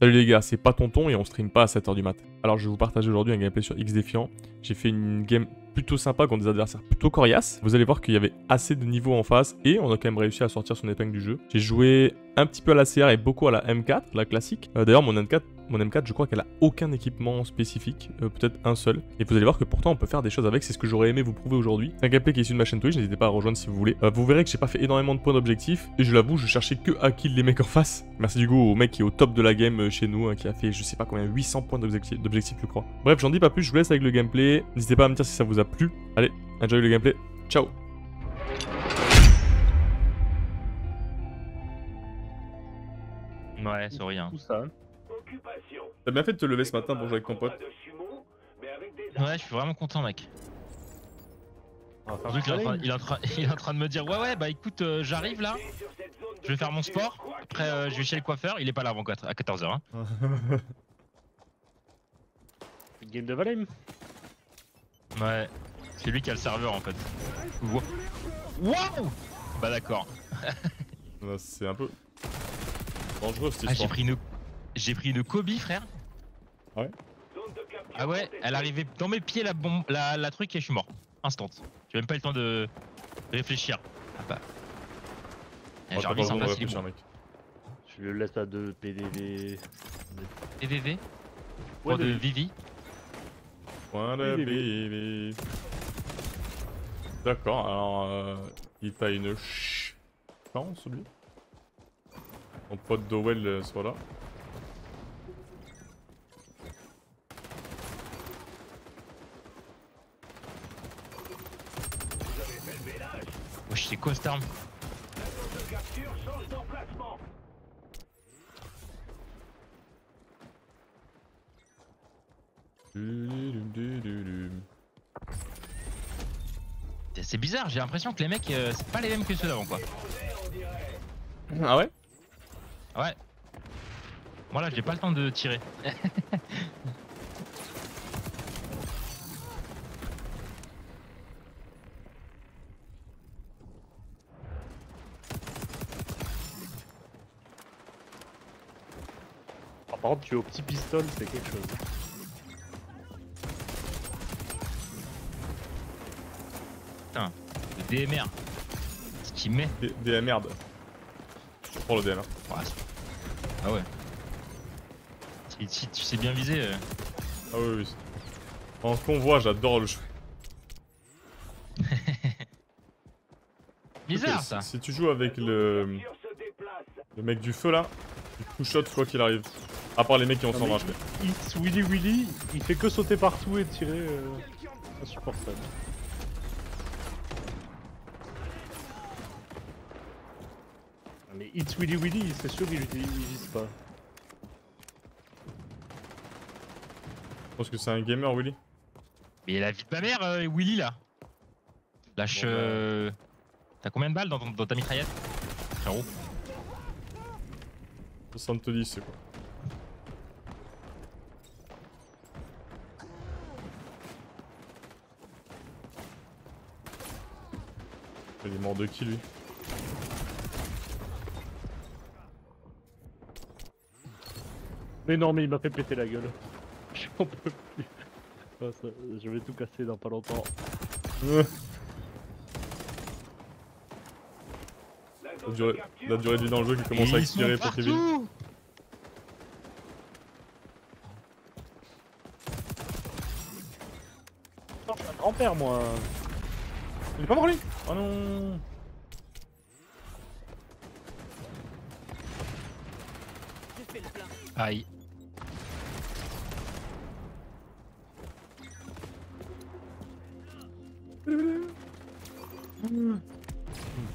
Salut les gars, c'est pas tonton et on stream pas à 7h du mat. Alors je vais vous partager aujourd'hui un gameplay sur X Défiant. J'ai fait une game plutôt sympa contre des adversaires plutôt coriaces. Vous allez voir qu'il y avait assez de niveau en face et on a quand même réussi à sortir son épingle du jeu. J'ai joué un petit peu à la CR et beaucoup à la M4, la classique. Euh, D'ailleurs mon M4 mon M4, je crois qu'elle a aucun équipement spécifique, euh, peut-être un seul. Et vous allez voir que pourtant on peut faire des choses avec, c'est ce que j'aurais aimé vous prouver aujourd'hui. C'est un gameplay qui est issu de ma chaîne Twitch, n'hésitez pas à rejoindre si vous voulez. Euh, vous verrez que j'ai pas fait énormément de points d'objectif, et je l'avoue, je cherchais que à kill les mecs en face. Merci du coup au mec qui est au top de la game euh, chez nous, hein, qui a fait je sais pas combien, 800 points d'objectif, d'objectif je crois. Bref, j'en dis pas plus, je vous laisse avec le gameplay. N'hésitez pas à me dire si ça vous a plu. Allez, enjoy le gameplay. Ciao Ouais, c'est rien. Tout ça. T'as bien fait de te lever ce matin pour jouer avec ton pote. Ouais, je suis vraiment content, mec. Est, en train- il est en train- il est en train de me dire Ouais, ouais, bah écoute, euh, j'arrive là. Je vais faire mon sport. Après, euh, je vais chez le coiffeur. Il est pas là avant quatre- à 14h. Hein. Une game de Valheim. Ouais, c'est lui qui a le serveur en fait. Wow. Wow Bah d'accord. C'est un peu dangereux cette Ah, j'ai histoire. pris une. J'ai pris une Kobe, frère. Ouais. Ah ouais, elle arrivait dans mes pieds la bombe, la, la truc et je suis mort. Instant. J'ai même pas eu le temps de réfléchir. Ah bah. Eh, pas Jarvis en place, bon. mec. Je le laisse à 2 PDV. Ouais, Pour de de- Vivi. Point de baby. D'accord, alors euh, il fait une chance lui. Mon pote Dowell euh, soit là. Quoi cette arme C'est bizarre, j'ai l'impression que les mecs, euh, c'est pas les mêmes que ceux d'avant quoi. Ah ouais? Ouais. Moi là, j'ai pas le temps de tirer. Ah, par contre, tu es au petit pistol, c'est quelque chose. Le DMR. Ce qui met. D- DM merde. Je prends le DM. Ouais, c'est- ah ouais. Si, si tu sais bien viser. euh, Ah oui, oui. En convoi, j'adore le jeu. Bizarre ça. Si, si tu joues avec le, le mec du feu là, il coup shot quoi qu'il arrive. À part les mecs qui ont Non, 120 mais- HP. It's Willy Willy, il fait que sauter partout et tirer. Euh... Insupportable. Ah, Mais It's Willy Willy, c'est sûr qu'il utilise- pas. Je pense que c'est un gamer, Willy. Mais la vie de ma mère, euh, Willy là. Lâche. Bon, bah. euh, T'as combien de balles dans, ton- dans ta mitraillette? Frérot 70, c'est quoi. Il est mort de qui lui Mais non, mais il m'a fait péter la gueule. J'en peux plus. Ça- je vais tout casser dans pas longtemps. la, durée, la durée de vie dans le jeu qui commence à expirer pour Kevin. partout Non, je suis un grand-père, moi. Il est pas mort, lui Oh non Aïe.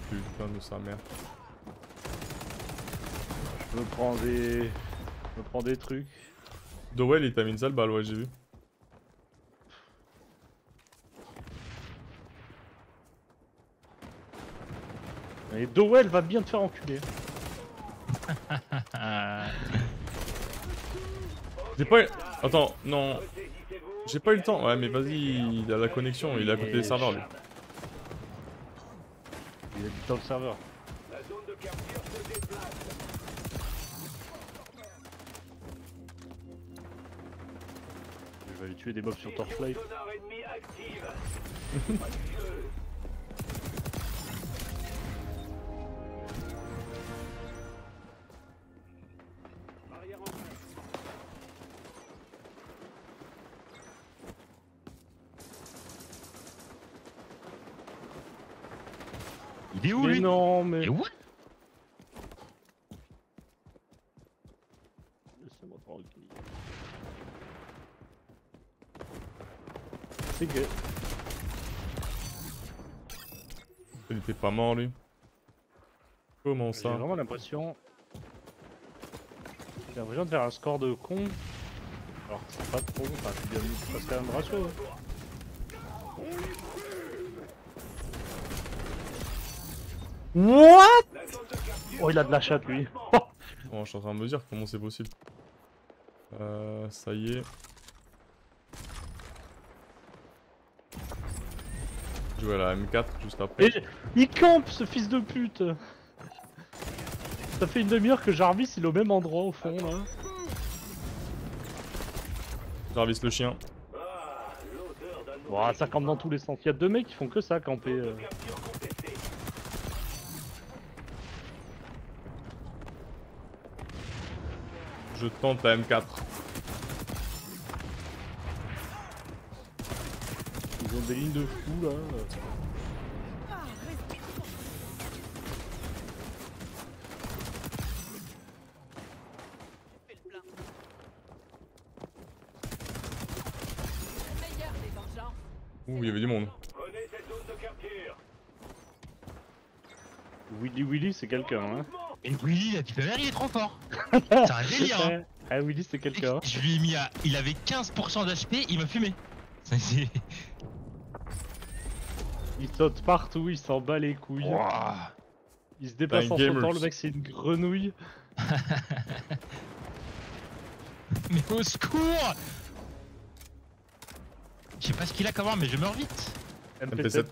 Putain de sa mère. Je me prends des... Je me prends des trucs. Dowell, il t'a mis une sale balle, ouais, j'ai vu. Et va bien te faire enculer. J'ai pas eu... Attends, non. J'ai pas eu le temps. Ouais, mais vas-y, il a la connexion, il est à côté des serveurs, lui. Il a du temps de serveur. Je vais aller tuer des mobs sur Torchlight. Il est où Mais lui non, mais. Et what Laissez-moi tranquille. C'est que. Il était pas mort lui. Comment J'ai ça vraiment l'impression. J'ai l'impression de faire un score de con. Alors, c'est pas trop. Enfin, suis bien presque à un ratio. hein. What? Oh, il a de la chatte lui. Bon, je suis en train de me dire comment c'est possible. Euh, ça y est. Jouer à la M4 juste après. Et il campe ce fils de pute Ça fait une demi-heure que Jarvis il est au même endroit au fond là. Jarvis le chien. Ouah, ça campe dans tous les sens. Il y a deux mecs qui font que ça camper. euh. Je tente la M4. Ils ont des lignes de fou là. Ouh, il y avait du monde. Willy Willy c'est quelqu'un hein. Et Willy, la petite mère, il est trop fort. C'est un délire. Hein. Ah Willy c'est quelqu'un. Je lui ai mis à. Il avait 15% d'HP, il m'a fumé. Il saute partout, il s'en bat les couilles. Ouah. Il se déplace un en sautant, le mec c'est une grenouille. Mais au secours Je sais pas ce qu'il a comme arme, mais je meurs vite. MP7.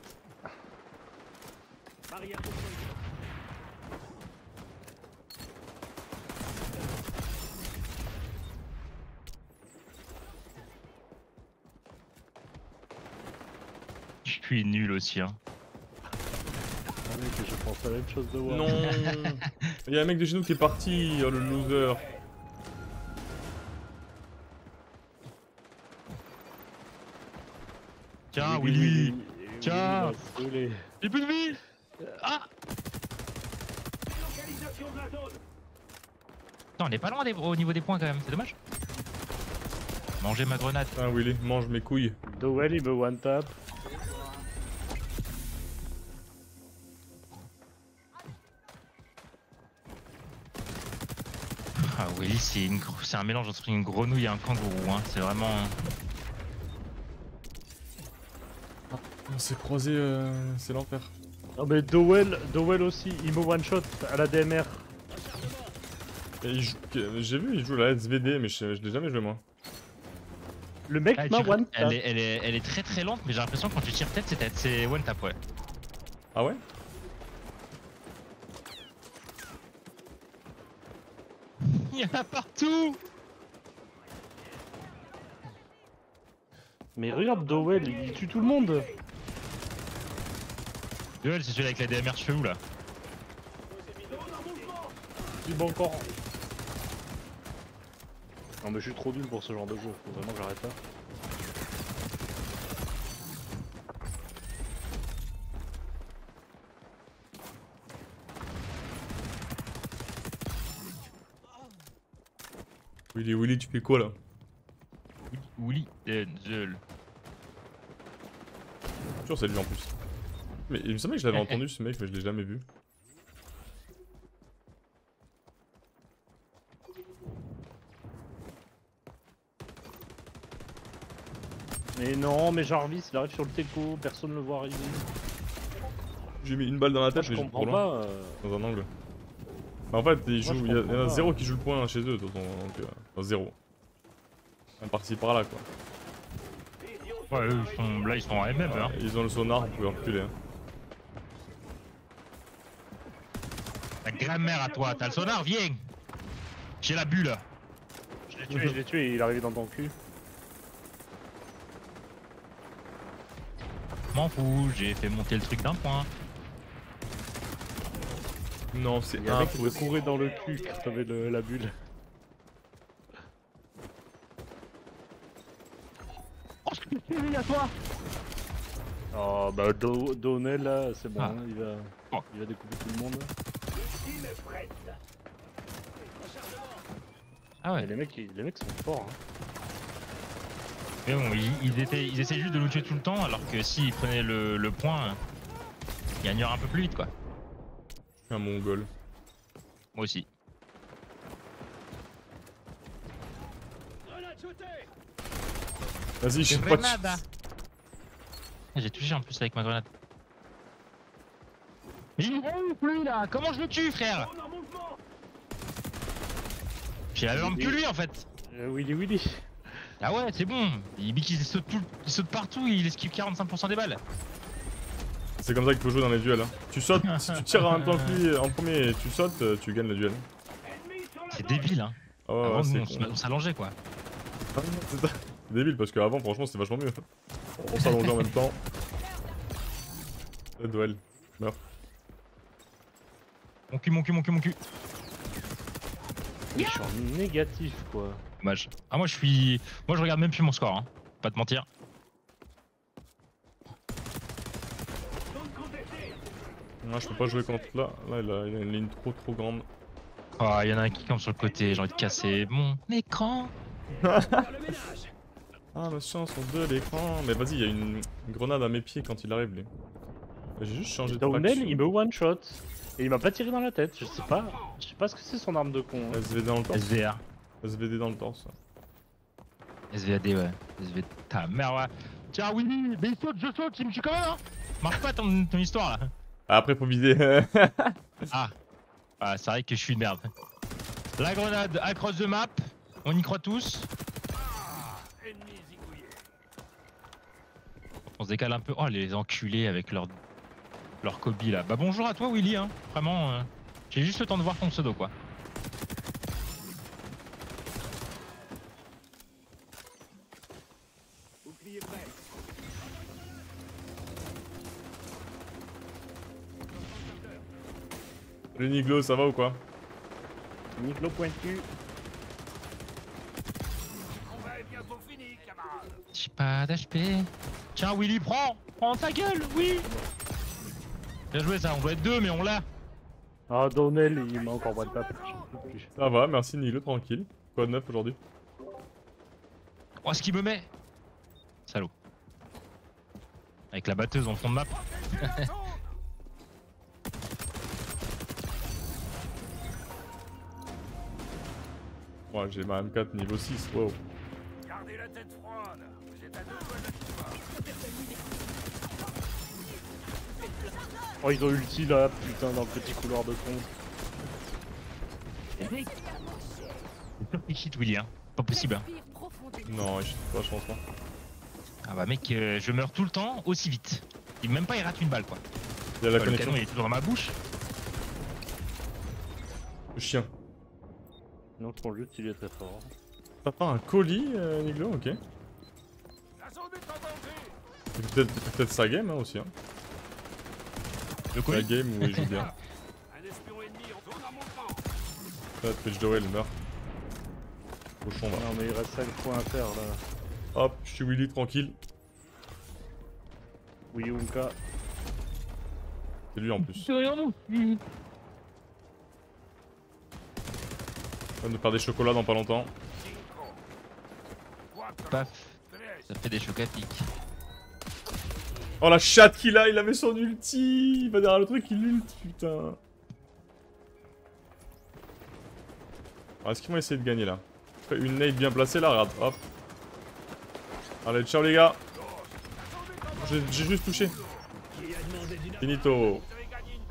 Je suis nul aussi. Hein. Ah mec, je pense à la même chose de moi. Non Il y a un mec de chez nous qui est parti, oh le loser. Tiens, Willy Tiens. J'ai plus de vie Ah Non, on est pas loin des- au niveau des points quand même, c'est dommage. Manger ma grenade. Ah Willy, mange mes couilles. Dowell il me one tap. Willy, c'est une un mélange entre une grenouille et un kangourou. Hein. C'est vraiment. On s'est croisé, euh, c'est l'enfer. Non mais Dowell, Dowell aussi, il me one shot à la DMR. Joue- J'ai vu, il joue la SVD, mais je, je l'ai jamais joué moi. Le mec Ah, m'a one tap. elle, est, elle, est, elle est très très lente, mais j'ai l'impression que quand tu tires tête, c'est tête. C'est one tap, ouais. Ah ouais? Il y en a partout Mais regarde Dowell, il tue tout le monde. Duel, c'est celui avec la DMR chelou là. Il bat encore. Non mais je suis trop nul pour ce genre de jeu, faut vraiment que j'arrête là. Willy, Willy, tu fais quoi là Willy Denzel. Toujours c'est lui en plus. Mais il me semblait que je l'avais entendu ce mec, mais je l'ai jamais vu. Mais non, mais Jarvis il arrive sur le teco, personne ne le voit arriver. J'ai mis une balle dans la Moi tête, je mais j'ai comprends pas. euh, dans un angle. Bah, en fait, ils jouent, il y, en a zéro hein. qui joue le point chez eux, donc, euh, enfin, zéro. Un parti par-là quoi. Ouais, eux ils sont là, ils sont en MM. Hein. Ils ont le sonar, vous pouvez reculer. Hein. Ta grand-mère à toi, t'as le sonar, viens J'ai la bulle Je l'ai tué, je l'ai tué, il est arrivé dans ton cul. M'en fous, j'ai fait monter le truc d'un point. Non, c'est un mec qui te impossible. courait dans le cul quand t'avais la bulle. Oh, je suis à toi Oh bah Do- Donnell là, c'est bon, Ah. hein, il, va... Oh. il va découper tout le monde. Ah ouais. Et les, mecs, les mecs sont forts. Hein. Mais bon, ils, ils étaient, ils essaient juste de nous tuer tout le temps, alors que s'ils prenaient le, le point, ils gagneraient un peu plus vite, quoi. Un mongol. Moi aussi. Vas-y, je pas. Grenade. J'ai touché en plus avec ma grenade. Est plus là Comment je le tue, frère J'ai la même arme que lui en fait Euh, Willy Willy. Ah ouais, c'est bon Il, il saute, tout, il saute partout, il esquive 45% des balles. C'est comme ça qu'il faut jouer dans les duels. hein. Tu sautes, si tu tires en même temps que lui en premier et tu sautes, euh, tu gagnes le duel. C'est débile, hein. Ah ouais, Avant, ouais, nous, c'est on s'allongeait quoi. C'est ça. C'est débile parce qu'avant, franchement, c'était vachement mieux. On s'allongeait en même temps. Le duel. Mon cul, mon cul, mon cul, mon cul. Je suis en négatif quoi. Dommage. Ah, moi je suis. Moi je regarde même plus mon score, hein. Pas te mentir. Moi, je peux pas jouer contre là. Là, il a, il a une ligne trop trop grande. Oh, il y en a un qui campe sur le côté, j'ai envie de casser mon écran. Ah, la chance de l'écran. Mais vas-y, il y a une, une grenade à mes pieds quand il arrive, lui. J'ai juste changé de faction. il me one shot. Et il m'a pas tiré dans la tête, je sais pas. Je sais pas ce que c'est son arme de con. hein. SVD dans le torse. SVR. SVD dans le torse. SVAD, ouais. SVD. Ta mère, ouais. Tiens, Willy, mais il saute, je saute, il me tue quand même, hein. Marche pas ton, ton histoire là. Après, faut viser. Ah. Ah, c'est vrai que je suis une merde. La grenade across the map. On y croit tous. On se décale un peu. Oh, les enculés avec leur, leur Kobe là. Bah, bonjour à toi, Willy, hein. Vraiment, euh, j'ai juste le temps de voir ton pseudo, quoi. Le Niglo, ça va ou quoi Niclo pointu. J'ai pas d'HP. Tiens, Willy, prends Prends ta gueule, oui Bien joué, ça. On doit être deux, mais on l'a. Ah Donnell, il m'a encore. Je peux plus. Ça va, merci Niglo, tranquille. Quoi de neuf aujourd'hui Oh, ce qu'il me met Salaud. Avec la batteuse en fond de map. Ouais, j'ai ma M4 niveau 6, wow. Oh ils ont ulti là, putain, dans le petit couloir de con. Il hit Willy, hein. Pas possible. hein. Non, je sais pas, je pense pas. Ah bah mec, euh, je meurs tout le temps aussi vite. Il même pas il rate une balle quoi. Il y a la Bah, le canon il est toujours dans ma bouche. Le chien. Non, ton jeu, il est très fort. T'as pas un colis, euh, Niglo Ok. C'est peut-être peut sa game hein, aussi. Hein. Le La colis. game où il joue bien. Peut-être que je dois, il meurt. Cochon là. Non mais il reste 5 points à faire là. Hop, je suis Willy tranquille. Oui Unka. C'est lui en plus. On va nous faire des chocolats dans pas longtemps. Paf. Ça fait des chocs à pic. Oh la chatte qu'il a, il avait son ulti Il va derrière le truc, il ult, putain. Alors, Est-ce qu'ils vont essayer de gagner là Après, Une nade bien placée là, regarde, hop. Allez, ciao les gars. J'ai j'ai juste touché. Finito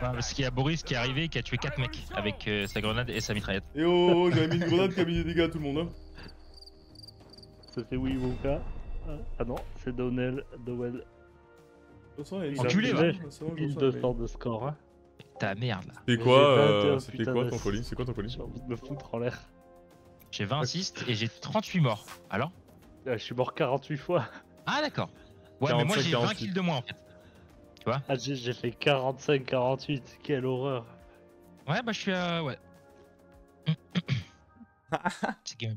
parce qu'il y a Boris qui est arrivé et qui a tué 4 mecs avec euh, sa grenade et sa mitraillette. Et oh, j'avais mis une grenade qui a mis des dégâts à tout le monde hein. Ça fait oui Unka. Ah non, c'est Donnell, Dowell. Enculé, va. C'est bon, je Il reçois, 200 de score. Hein. Ta merde là. C'était quoi, euh, 21 c'était putain quoi ton colis C'est quoi ton colis J'ai envie de me foutre en l'air. J'ai 20 assists et j'ai 38 morts. Alors? Ah, je suis mort 48 fois. Ah d'accord. Ouais mais moi 45, j'ai 20 48. kills de moins en fait. Ah, j'ai j'ai fait 45-48, quelle horreur. Ouais, bah je suis à. Ouais. C'est game.